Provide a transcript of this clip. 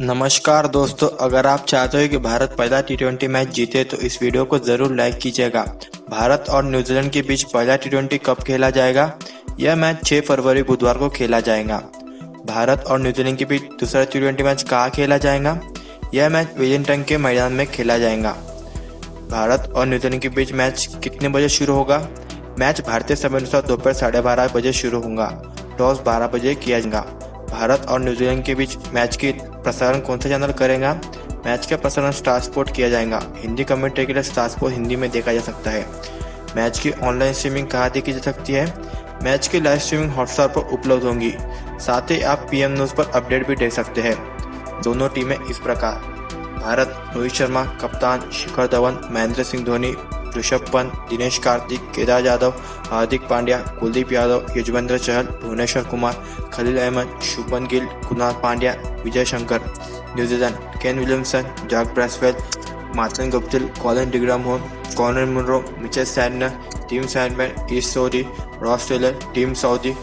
नमस्कार दोस्तों, अगर आप चाहते हो कि भारत पहला टी मैच जीते तो इस वीडियो को ज़रूर लाइक कीजिएगा। भारत और न्यूजीलैंड के बीच पहला टी कब खेला जाएगा? यह मैच 6 फरवरी बुधवार को खेला जाएगा। भारत और न्यूजीलैंड के बीच दूसरा टी मैच कहाँ खेला जाएगा? यह मैच वेलिंगटन के मैदान में खेला जाएगा। भारत और न्यूजीलैंड के बीच मैच कितने बजे शुरू होगा? मैच भारतीय समय अनुसार दोपहर साढ़े बारह बजे शुरू होगा। टॉस बारह बजे किया जाएगा। भारत और न्यूजीलैंड के बीच मैच की प्रसारण कौन सा चैनल करेगा? मैच का प्रसारण स्टार स्पोर्ट किया जाएगा। हिंदी कमेंट्री के लिए स्टार स्पोर्ट हिंदी में देखा जा सकता है। मैच की ऑनलाइन स्ट्रीमिंग कहाँ देखी जा सकती है? मैच की लाइव स्ट्रीमिंग हॉटस्टार पर उपलब्ध होंगी। साथ ही आप पीएम न्यूज़ पर अपडेट भी देख सकते हैं। दोनों टीमें इस प्रकार। भारत रोहित शर्मा, कप्तान Shikhar Dhawan, Mahendra Singh Dhoni Rishabh Pant, Dinesh Karthik, Kedar Yadav Hardik Pandya, Kuldeep Yadav, Yuzvendra Chahal, Bhuvneshwar Kumar, Khaleel Ahmed Shubman Gill, Krunal Pandya, Vijay Shankar New Zealand Kane Williamson, Doug Bracewell, Martin Guptill, Colin home कॉर्नर Munro, Mitchell Santner Tim Sandman Ish Sodhi, Ross Taylor, Tim Southee